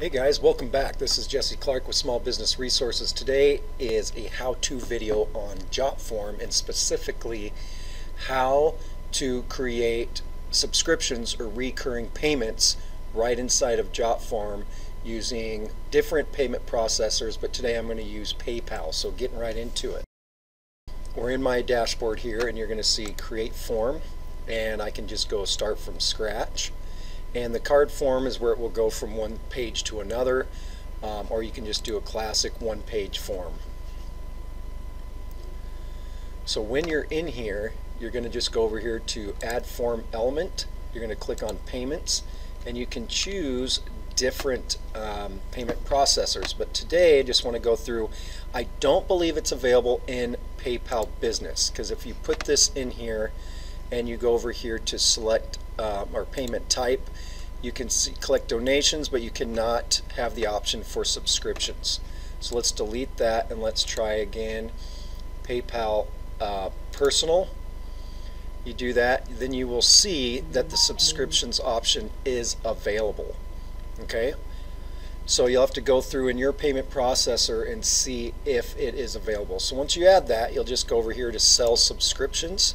Hey guys, welcome back. This is Jesse Clark with Small Business Resources. Today is a how-to video on Jotform and specifically how to create subscriptions or recurring payments right inside of Jotform using different payment processors, but today I'm going to use PayPal, so getting right into it. We're in my dashboard here and you're going to see create form and I can just go start from scratch and the card form is where it will go from one page to another um, or you can just do a classic one page form. So when you're in here you're going to just go over here to add form element. You're going to click on payments and you can choose different um, payment processors. But today I just want to go through I don't believe it's available in PayPal business because if you put this in here and you go over here to select um, or payment type you can see, collect donations but you cannot have the option for subscriptions. So let's delete that and let's try again. PayPal uh, personal. You do that then you will see that the subscriptions option is available okay? So you'll have to go through in your payment processor and see if it is available. So once you add that you'll just go over here to sell subscriptions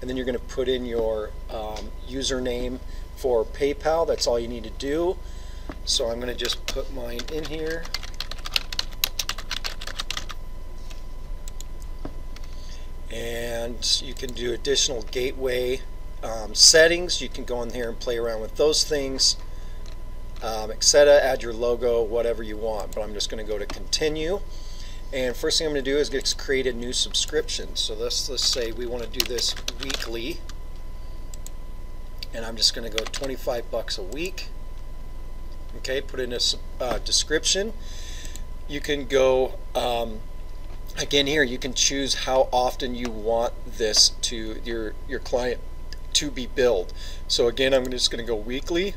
and then you're going to put in your um, username for PayPal. That's all you need to do. So I'm going to just put mine in here. And you can do additional gateway um, settings. You can go in here and play around with those things, um, etc. Add your logo, whatever you want. But I'm just going to go to continue. And first thing I'm going to do is get create a new subscription. So let's let's say we want to do this weekly, and I'm just going to go 25 bucks a week. Okay, put in a uh, description. You can go um, again here. You can choose how often you want this to your your client to be billed. So again, I'm just going to go weekly,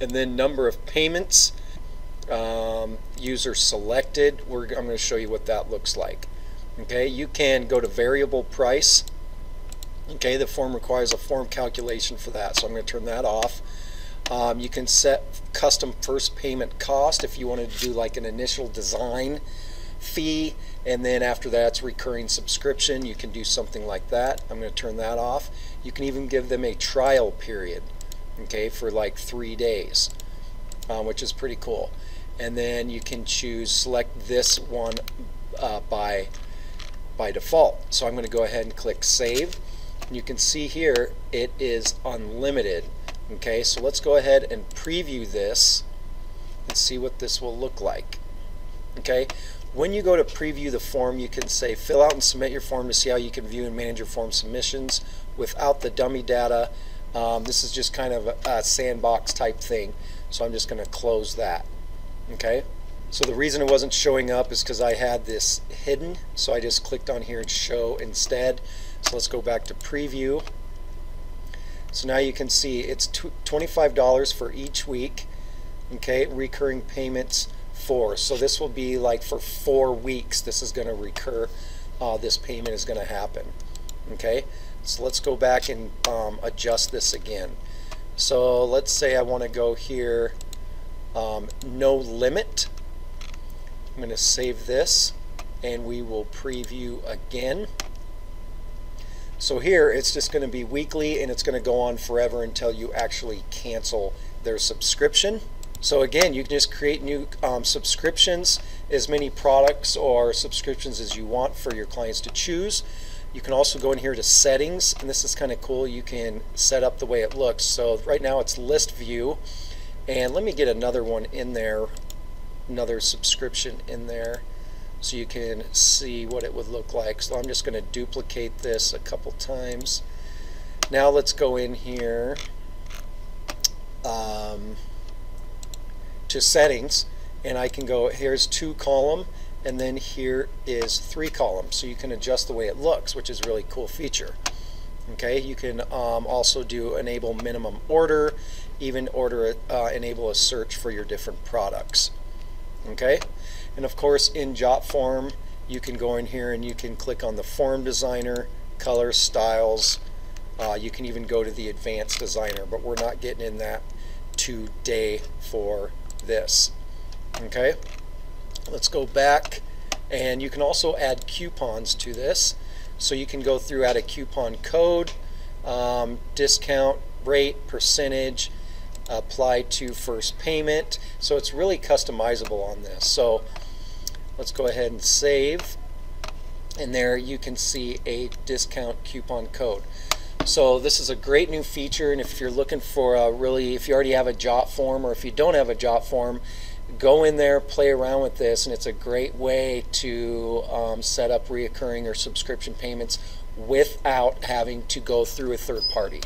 and then number of payments um, user selected. We're, I'm going to show you what that looks like. Okay, you can go to variable price. Okay, the form requires a form calculation for that, so I'm going to turn that off. Um, you can set custom first payment cost if you wanted to do like an initial design fee and then after that's recurring subscription you can do something like that I'm going to turn that off you can even give them a trial period okay for like three days um, which is pretty cool and then you can choose select this one uh, by by default. So I'm going to go ahead and click save. And you can see here it is unlimited. Okay so let's go ahead and preview this and see what this will look like. Okay when you go to preview the form you can say fill out and submit your form to see how you can view and manage your form submissions without the dummy data. Um, this is just kind of a, a sandbox type thing. So I'm just going to close that okay? So the reason it wasn't showing up is because I had this hidden so I just clicked on here and show instead. So let's go back to preview. So now you can see it's $25 for each week okay recurring payments for. So this will be like for four weeks this is going to recur uh, this payment is going to happen okay? So let's go back and um, adjust this again. So let's say I want to go here um, no limit. I'm going to save this and we will preview again. So here it's just going to be weekly and it's going to go on forever until you actually cancel their subscription. So again, you can just create new um, subscriptions, as many products or subscriptions as you want for your clients to choose. You can also go in here to settings, and this is kind of cool. You can set up the way it looks. So right now it's list view. And let me get another one in there, another subscription in there so you can see what it would look like. So I'm just going to duplicate this a couple times. Now let's go in here um, to settings and I can go here's two column and then here is three columns so you can adjust the way it looks which is a really cool feature okay you can um, also do enable minimum order even order uh, enable a search for your different products. Okay? And of course in Jotform you can go in here and you can click on the form designer color styles. Uh, you can even go to the advanced designer but we're not getting in that today for this. Okay, let's go back and you can also add coupons to this. So you can go through add a coupon code, um, discount rate, percentage, apply to first payment. So it's really customizable on this. So let's go ahead and save. And there you can see a discount coupon code. So this is a great new feature and if you're looking for a really, if you already have a Jot form or if you don't have a Jot form, go in there, play around with this and it's a great way to um, set up reoccurring or subscription payments without having to go through a third party.